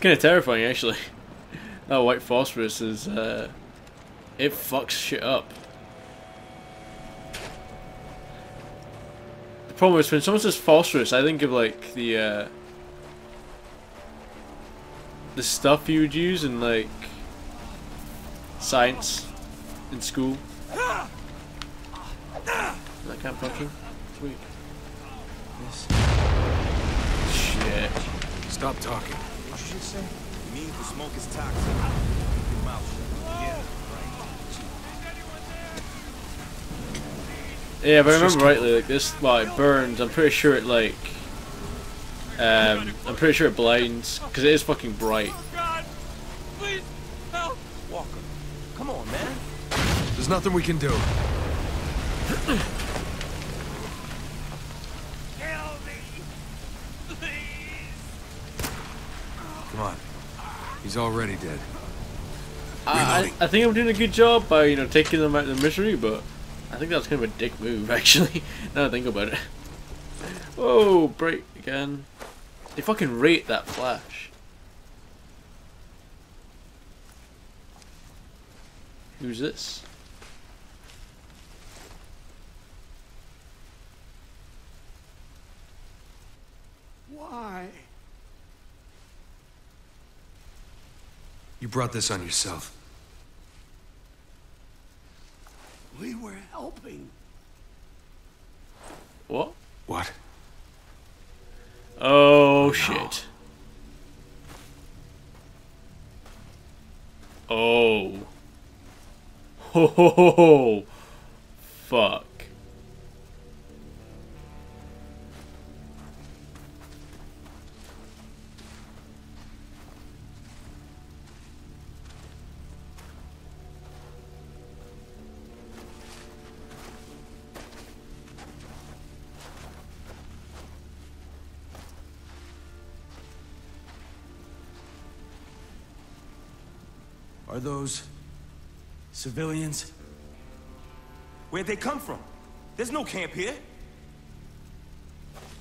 It's kind of terrifying, actually. That white phosphorus is, uh, it fucks shit up. The problem is when someone says phosphorus, I think of like the, uh, the stuff you would use in like science in school. That can't function. Sweet. This. Shit. Stop talking. What did you just say? It means the smoke is toxic. Keep your mouth shut. Yeah, Yeah, if I remember rightly, like this, well, it burns. I'm pretty sure it like, um, I'm pretty sure it blinds because it is fucking bright. Please help! Walker, come on, man. There's nothing we can do. Come on. He's already dead. I, I I think I'm doing a good job by you know taking them out of the misery, but I think that's kind of a dick move actually. now I think about it. Oh, bright again. They fucking rate that flash. Who's this? Why? You brought this on yourself. We were helping. What? What? Oh shit. Oh. Ho ho ho ho. Fuck. Are those civilians? Where'd they come from? There's no camp here.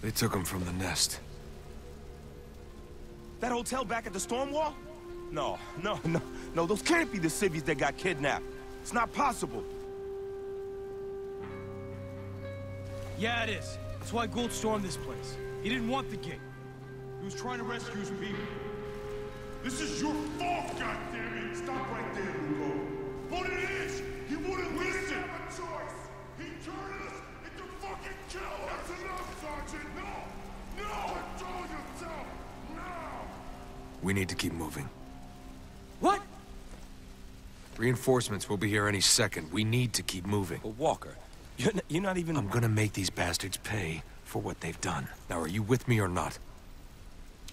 They took them from the nest. That hotel back at the storm wall? No, no, no, no, those can't be the civvies that got kidnapped. It's not possible. Yeah, it is. That's why Gould stormed this place. He didn't want the gate. He was trying to rescue his people. This is your fault, goddammit! Stop right there, Lugo. But it is! He wouldn't we listen! We didn't have a choice! He turned us into fucking killers! That's enough, Sergeant! No! No! Control yourself! Now! We need to keep moving. What? Reinforcements will be here any second. We need to keep moving. But Walker, you're, n- you're not even... I'm gonna make these bastards pay for what they've done. Now, are you with me or not?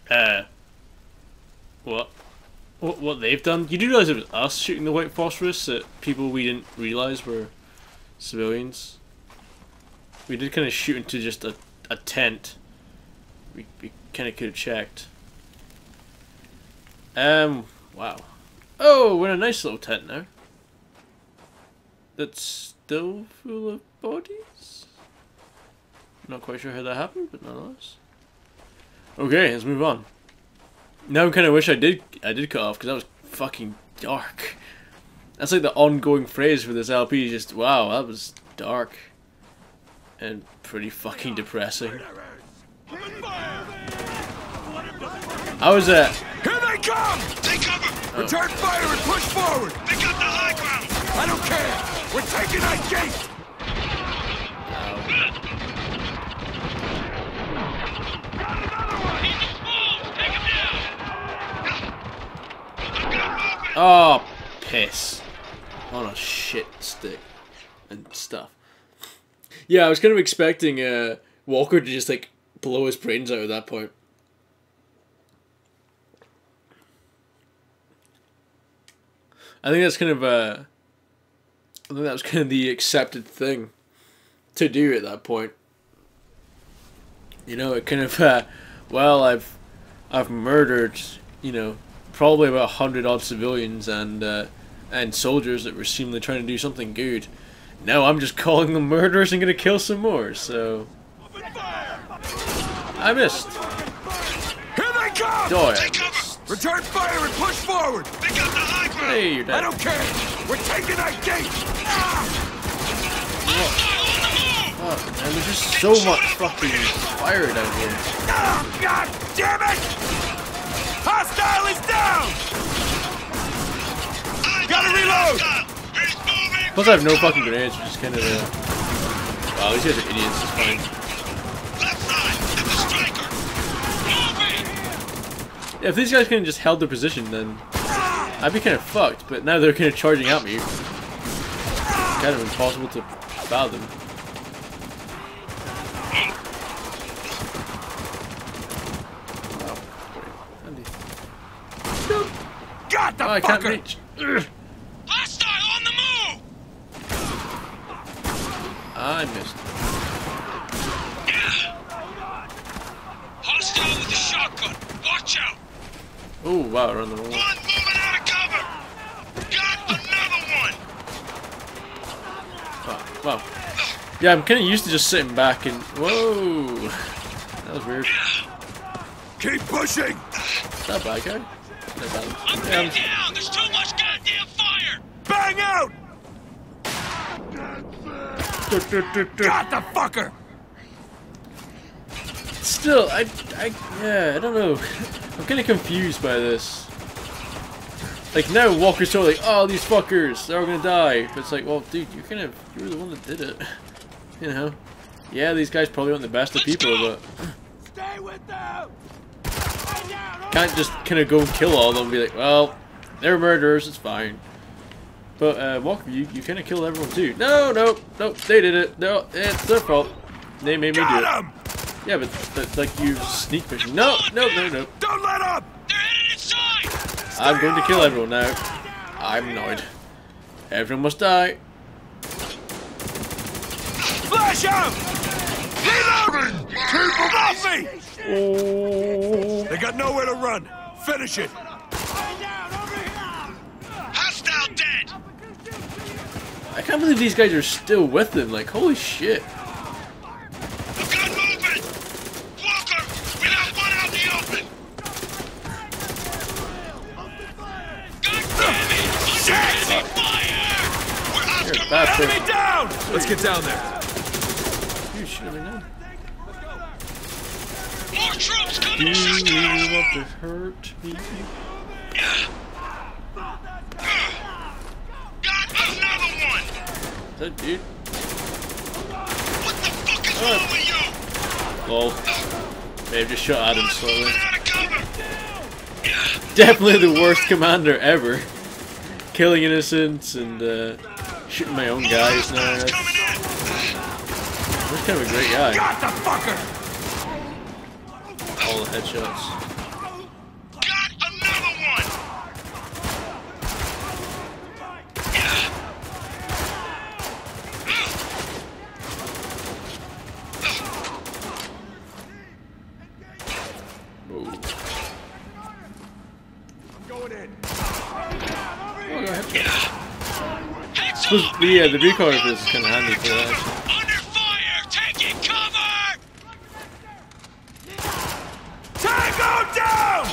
Uh. What? What, what they've done? You do realize it was us shooting the white phosphorus that people we didn't realize were civilians? We did kind of shoot into just a, a tent. We, we kind of could have checked. Um, wow. Oh, we're in a nice little tent now. That's still full of bodies? Not quite sure how that happened, but nonetheless. Okay, let's move on. Now I kind of wish I did I did cut off because that was fucking dark. That's like the ongoing phrase for this LP. Just wow, that was dark and pretty fucking depressing. I was at Here they come! Take cover! Return fire and push forward! They got the high ground! I don't care! We're taking that gate! He's exposed! Take him down! I've got movement! Oh piss on a shit stick and stuff. Yeah, I was kind of expecting uh, Walker to just like blow his brains out at that point. I think that's kind of uh, I think that was kind of the accepted thing to do at that point. You know, it kind of uh, well, I've I've murdered, you know, probably about a hundred odd civilians and uh, and soldiers that were seemingly trying to do something good. Now I'm just calling them murderers and gonna kill some more. So I missed. Here they come! Oh, Take missed. Return fire and push forward! They got the high ground! Hey, you're I don't care! We're taking that gate! Hostile on the! Fuck, man, there's just so much fucking fire down here. Oh, God damn it! Hostile is down! Gotta reload! Plus, I have no fucking grenades, which is kind of. Uh... Wow, these guys are idiots. It's fine. If these guys could have just held their position, then I'd be kind of fucked. But now they're kind of charging at me. It's kind of impossible to battle them. Wow, handy. Got the Oh, I can't reach. Hostile on the move! Ah, I missed. Hostile with the shotgun! Watch out! Oh wow, we're on the wall. One moving out of cover! Got another one! Wow. wow. Yeah, I'm kind of used to just sitting back and whoa. That was weird. Keep pushing! Is that bad guy? Not bad. I'm Yeah, pinned um, down! There's too much goddamn fire! Bang out! Got the fucker! Still, I, I, yeah, I don't know. I'm kind of confused by this. Like now, Walker's totally like, oh, these fuckers, they're all gonna die. But it's like, well, dude, you kind of, you were the one that did it. You know? Yeah, these guys probably aren't the best of Let's people, go. but Stay with them! Can't just kind of go and kill all of them and be like, well, they're murderers, it's fine. But uh, Walker, you, you kind of killed everyone too. No, no, no, they did it. No, it's their fault. They made me do it. Got him! Yeah, but, but like you sneak fishing. No, no, no, no. Don't let up! They're headed inside! I'm going to kill everyone now. I'm annoyed. Everyone must die. Flash out! Reloading! Keep them off me! Oh. They got nowhere to run. Finish it. Hostile dead! I can't believe these guys are still with them. Like, holy shit. I've got movement! Walker! We got one out in the open! God damn it! Shit! Fire! We're You're a Oscar bad Mayer! Enemy down! Let's get down there. You should have been done. More troops Do you Hostile! want to hurt me? Got another one! Is that dude? What the fuck is wrong with you? Lol. Maybe just shot at him slowly. moving out of cover! Definitely the worst commander ever. Killing innocents and uh, shooting my own guys now. That's, that's kind of a great guy. Got the fucker! All the headshots. Got another one! Whoa. Going in. Oh, go ahead. Heads Suppose up, the, uh, the recoil is kind of handy for that. actually. Under fire! Taking cover! Tango down!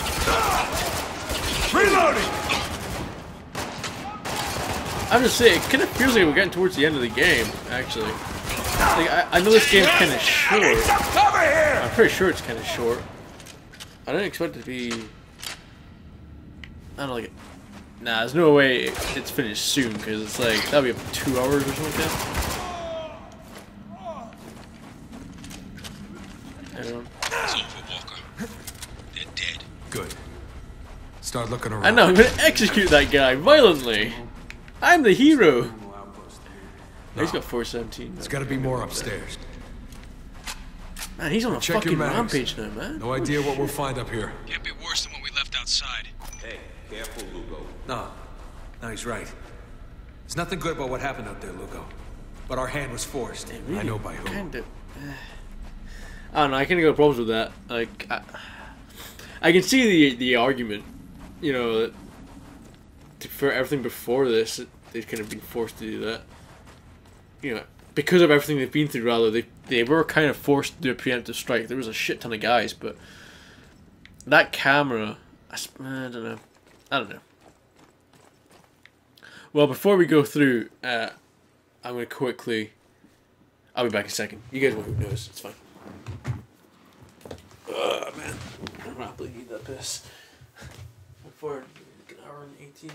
Reloading! I'm just saying, it kind of feels like we're getting towards the end of the game, actually. Like, I, I know this game's kind of short. some cover here! I'm pretty sure it's kind of short. I didn't expect it to be. I don't like it. Nah, there's no way it's finished soon because it's like that'll be up two hours or something like that. Anyone? It's over, Walker. They're dead. Good. Start looking around. I know I'm gonna execute that guy violently. I'm the hero. He's got 417. There's gotta be more upstairs. Man, he's on a Check fucking rampage now, man. No idea what we'll find up here. Can't be worse than what we left outside. Hey, careful, Lugo. No. No, he's right. There's nothing good about what happened out there, Lugo. But our hand was forced. I know by who. Kind of. Uh, I don't know. I kind of got problems with that. Like, I, I can see the the argument, you know, that t- for everything before this, they've kind of been forced to do that. You know, because of everything they've been through. Rather, they they were kind of forced to do a preemptive strike. There was a shit ton of guys, but that camera I, sp- I don't know. I don't know. Well, before we go through, uh, I'm going to quickly. I'll be back in a second. You guys won't notice. It's fine. Ugh, man. I'm rapidly need that piss. Before an hour and 18.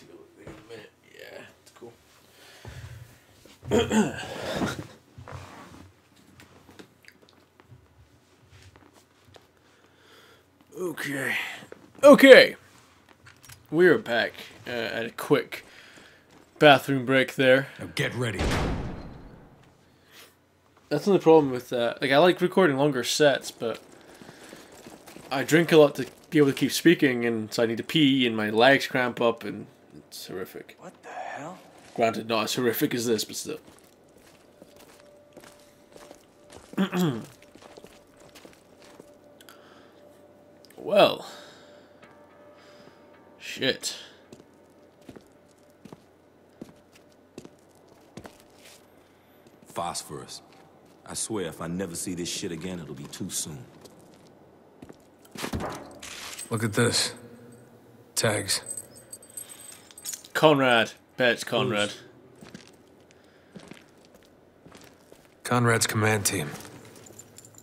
Hold on, let me take a look in a minute. Yeah, it's cool. okay. Okay. We're back uh, at a quick bathroom break there. Now get ready. That's the only problem with that. Like, I like recording longer sets, but I drink a lot to be able to keep speaking, and so I need to pee, and my legs cramp up, and it's horrific. What the hell? Granted, not as horrific as this, but still. well. Shit. Phosphorus. I swear, if I never see this shit again, it'll be too soon. Look at this. Tags. Konrad. Bet it's Konrad. Konrad's command team.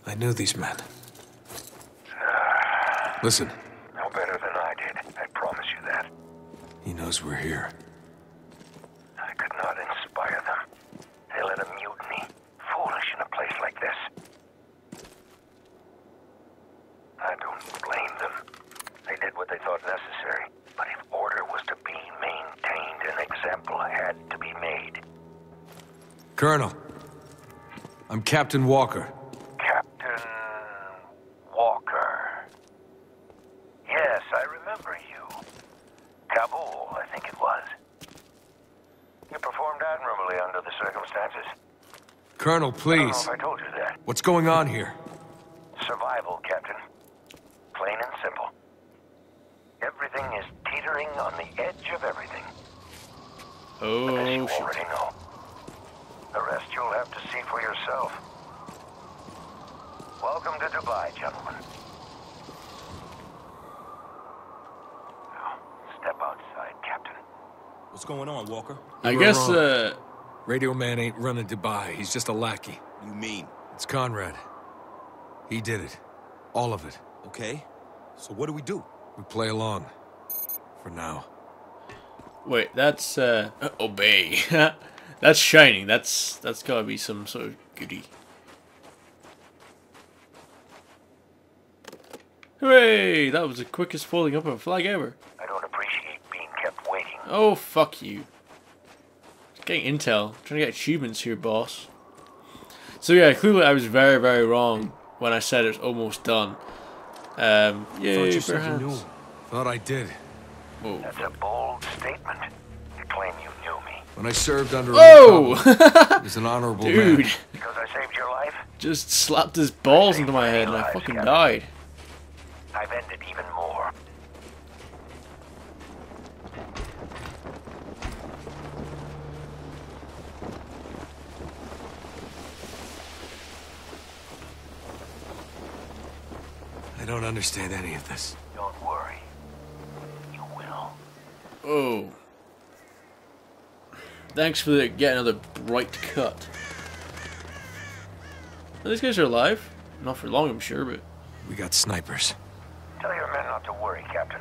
I knew these men. Listen, No better than I did. I promise you that. he knows we're here. I could not inspire them. They let a mutiny. Foolish in a place like this. I don't blame them. They did what they thought necessary. But if order was to be maintained, an example had to be made. Colonel, I'm Captain Walker. Captain Walker. Yes, I remember you. Kabul, I think it was. You performed admirably under the circumstances. Colonel, I please. if I told you that. What's going on here? Survival, Captain. Plain and simple. Everything is teetering on the edge of everything. This Oh, you shit. already know. The rest you'll have to see for yourself. Welcome to Dubai, gentlemen. Now, step outside, Captain. What's going on, Walker? I You were guess, wrong. uh, Radio Man ain't running Dubai. He's just a lackey. You mean? It's Konrad. He did it. All of it. Okay. So what do we do? We play along. For now. wait, that's, uh, obey. that's shining. That's, that's gotta be some sort of goodie. Hooray! That was the quickest folding up of a flag ever. I don't appreciate being kept waiting. Oh, fuck you. Getting intel. trying to get achievements here, boss. So yeah, clearly I was very, very wrong when I said it was almost done. Um, yay, Thought you said you perhaps. knew. Thought I did. Whoa. That's a bold statement. You claim you knew me. When I served under Oh! He was an honorable Dude, man. Because I saved your life, just slapped his balls into my head and I fucking died. I've ended even more. Don't understand any of this. Don't worry. You will. Oh. Thanks for the, getting another bright cut. Well, these guys are alive. Not for long, I'm sure, but We got snipers. Tell your men not to worry, Captain.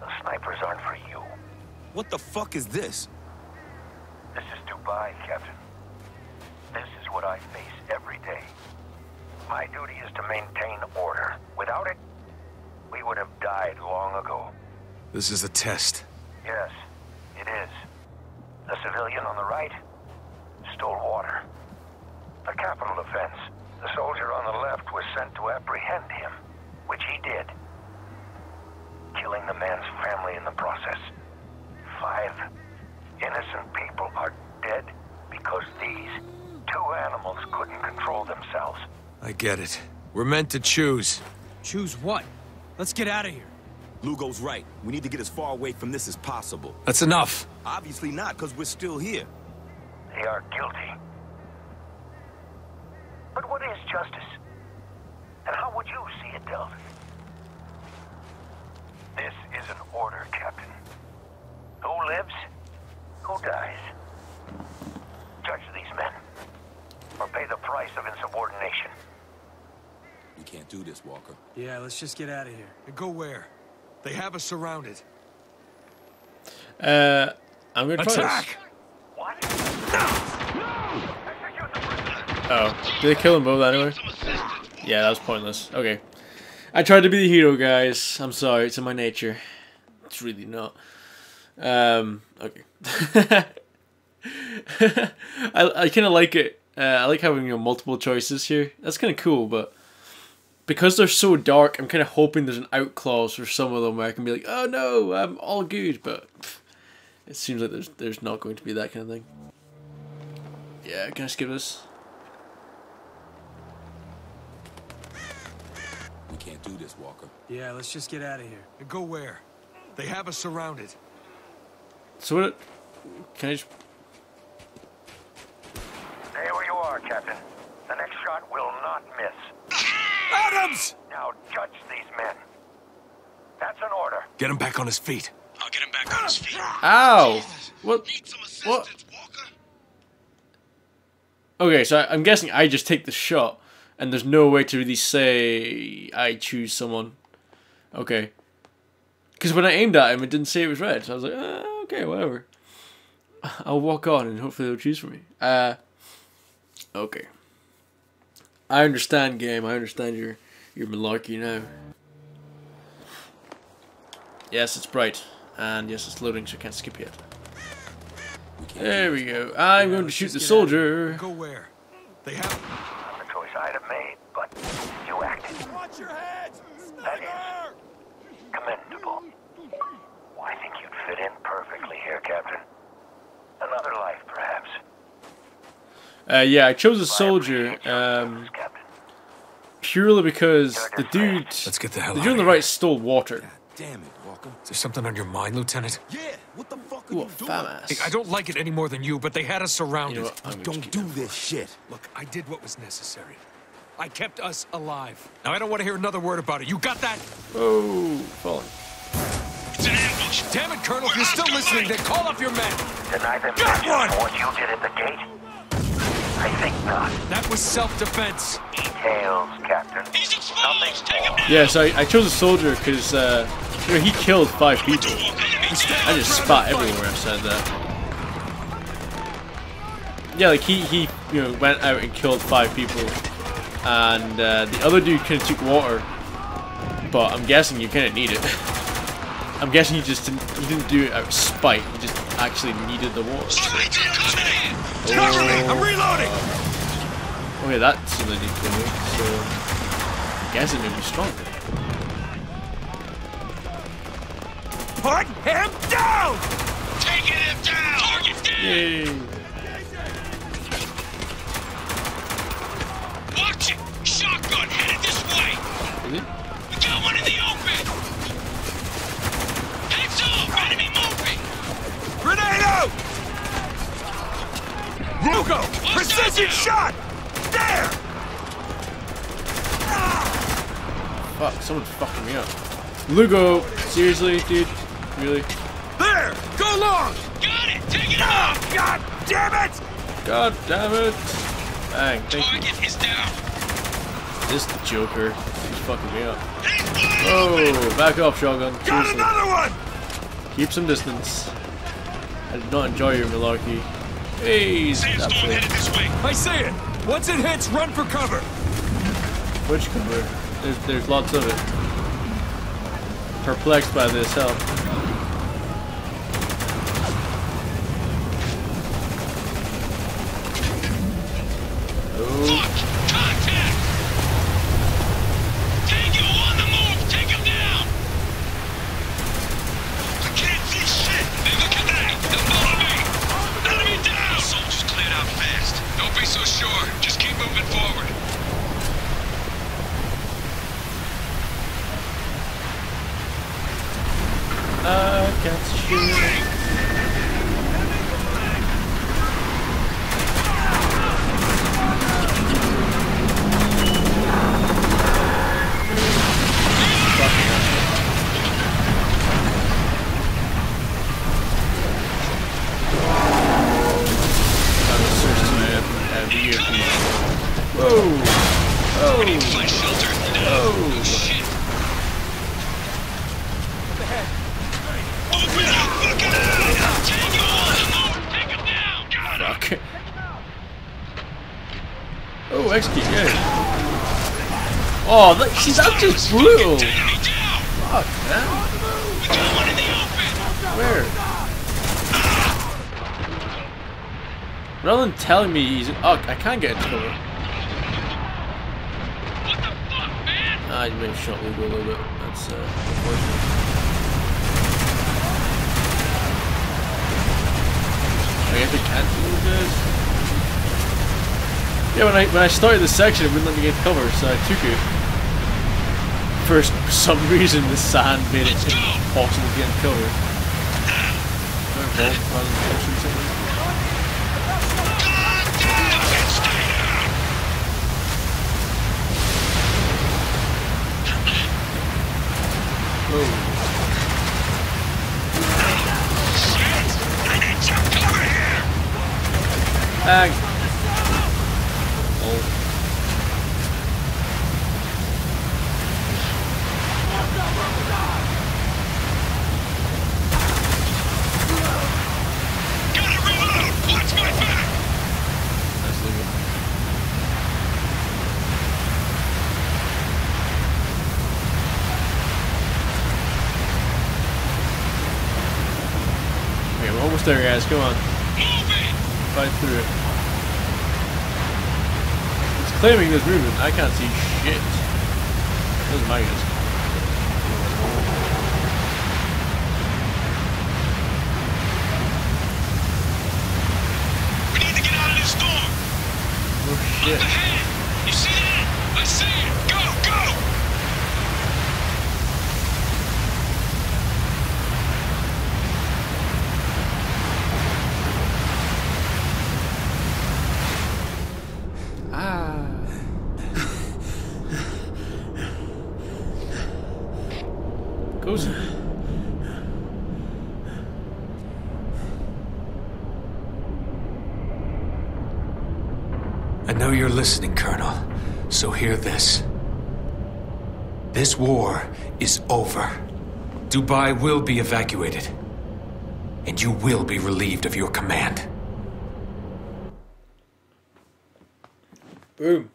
The snipers aren't for you. What the fuck is this? This is Dubai, Captain. This is what I face every day. My duty is to maintain order. Without it, we would have died long ago. This is a test. Yes, it is. The civilian on the right stole water. A capital offense. The soldier on the left was sent to apprehend him, which he did. Killing the man's family in the process. Five innocent people are dead because these two animals couldn't control themselves. I get it. We're meant to choose. Choose what? Let's get out of here. Lugo's right. We need to get as far away from this as possible. That's enough. Obviously not, because we're still here. They are guilty. But what is justice? And how would you see it dealt? This is an order, Captain. Who lives? Who dies? Judge these men. Or pay the price of insubordination. We can't do Walker. Yeah, let's just get out of here. And go where? They have us surrounded. uh, I'm gonna try Attack! What? Execute the. Oh, did they kill them both anyway? Yeah, that was pointless. Okay, I tried to be the hero, guys. I'm sorry, it's in my nature. It's really not. Um, okay. I I kind of like it. Uh, I like having you know, multiple choices here. That's kind of cool, but because they're so dark, I'm kind of hoping there's an out clause for some of them where I can be like, "Oh no, I'm all good," but it seems like there's there's not going to be that kind of thing. Yeah, can I skip this? We can't do this, Walker. Yeah, let's just get out of here. And go where? They have us surrounded. So what? Can I just? Stay where you are, Captain. The next shot will not miss. Adams! Now judge these men. That's an order. Get him back on his feet. I'll get him back on his feet. Ow! What? Need some What? Okay, so I, I'm guessing I just take the shot, and there's no way to really say I choose someone. Okay. Because when I aimed at him, it didn't say it was red, so I was like, ah, okay, whatever. I'll walk on, and hopefully they'll choose for me. Uh. Okay. I understand, game. I understand your your malarkey now. Yes, it's bright, and yes, it's loading, so I can't skip yet. We can't There we go. I'm Yeah, going to shoot the get out soldier. Go where? They have. Not the choice I'd have made, but you acted. Watch your heads! That Sniper! is commendable. Well, I think you'd fit in perfectly here, Captain. Another life, perhaps. Uh, yeah, I chose a soldier um, purely because the dude, Let's get the hell the dude on the right stole water. Damn it, Walker. Is there something on your mind, Lieutenant? Yeah, what the fuck are Ooh, you doing? Hey, I don't like it any more than you, but they had us You surrounded. know what? I'm gonna Don't do keep this shit. Look, I did what was necessary. I kept us alive. Now I don't want to hear another word about it. You got that? that. Oh, falling. It's an ambush. Damn it, Colonel! If you're still listening, then call up your men. Deny them Got vengeance one! what you did at the gate? I think not. That was self-defense. Details, Captain. He's Nothing exposed. Take him more. down. Yeah, so I, I chose a soldier because uh, you know he killed five people. Walker, let me down. I just spot everywhere I said that. Yeah, like he he you know went out and killed five people, and uh, the other dude kind of took water, but I'm guessing you kind of need it. I'm guessing you just didn't he didn't do it out of spite. You just actually needed the water. Straight incoming. Cover me! I'm reloading! Oh. Okay, that seems like it's good. So I guess it made me stronger. Put him down! Taking him down. Target down. Yay! Grenade out! Lugo! Precision shot! There! Fuck, someone's fucking me up. Lugo, seriously, dude? Really? There! Go long! Got it! Take it off! Ah, God damn it! God damn it! Bang, thank you. Target is down. This Joker. He's fucking me up. Oh, back off, Shogun. Got Seriously. another one! Keep some distance. I did not enjoy your malarkey. Hey, stop Sandstorm headed this way. I say it! Once it hits, run for cover! Which cover? There's, there's lots of it. Perplexed by this, help. Oh, Fuck! Contact! Tango on the move! Take him down! I can't see shit! They look at that! They'll follow me! Enemy down! Soldiers cleared out fast. Don't be so sure. Just keep moving forward. I shit. Just down! Fuck, man. We! Where? Rather than telling me he's... Oh, I can't get into cover. What the fuck, man? Ah, you may have shot Lugo a little bit. That's, uh, unfortunate. I guess I can't do this. Yeah, when I when I started this section, it wouldn't let me get cover, so I took it. For some reason, the sand made it impossible to get in cover. Am I involved rather than forcing something? Oh. I need some cover here! Bag. Oh. Gotta reload! Watch my back! That's Lugo. Okay, we're almost there, guys. Come on. Move it! Fight through it. It's claiming there's movement. I can't see shit. My guys. We need to get out of this storm! Oh shit. Up ahead! You see that? I see it! Go, go! Ah. Goes. I know you're listening, Colonel. So hear this. This war is over. Dubai will be evacuated. And you will be relieved of your command. Boom.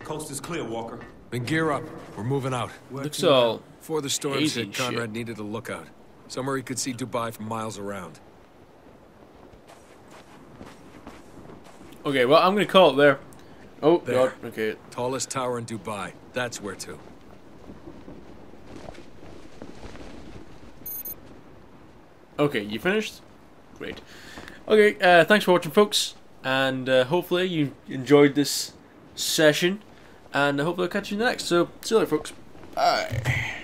Coast is clear, Walker. Then gear up. We're moving out. Looks all. Before the storm hazy hit, Konrad shit. needed a lookout. Somewhere he could see Dubai from miles around. Okay, well, I'm gonna call it there. Oh, There. God. Okay. Tallest tower in Dubai. That's where to. Okay, you finished? Great. Okay, uh, thanks for watching, folks. And uh, hopefully you enjoyed this session. And hopefully I'll catch you in the next. So, see you later, folks. Bye.